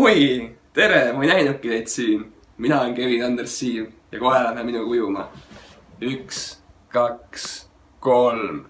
oi, tere, ma ei näinudki teid siin. mina olen Kevin Anders Siiv ja kohe lähme minuga ujuma. üks, kaks, kolm.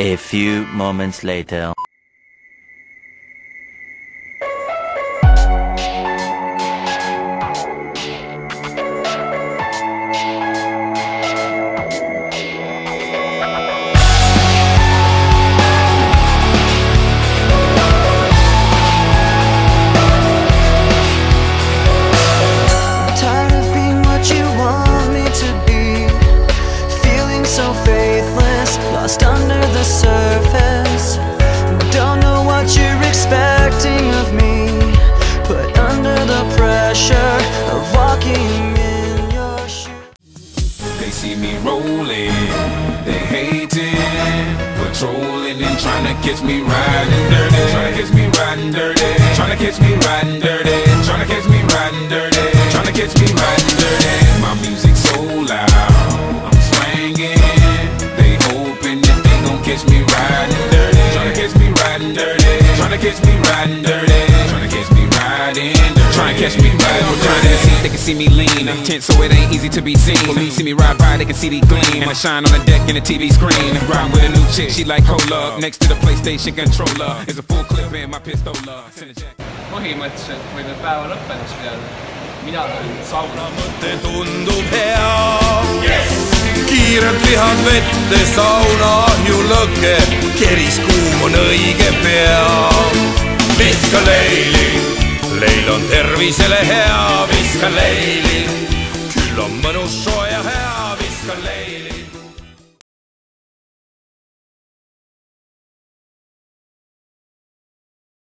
A few moments later. Lost under the surface. Don't know what you're expecting of me. Put under the pressure of walking in your shoes. They see me rolling, they hating, patrolling and trying to catch me riding dirty, trying to catch me riding dirty, trying to catch me riding dirty, trying to catch me riding dirty, trying to catch me riding catch me riding dirty. See, they can see me lean, tense, so it ain't easy to be seen. For me, see me ride by, they can see the gleam. I shine on the deck in the TV screen. Ride with a new chick, she like cola. Next to the PlayStation controller is a full clip in my pistola. Põhimõtteliselt võime päeva lõppenuks peale. mina lähen sauna. mõte tundub hea kiirelt lihad vette, sauna ahjulõke, keris kuum on õige pea. viska leili, leil on tervisele hea, viska leili, küll on mõnus soe ja hea.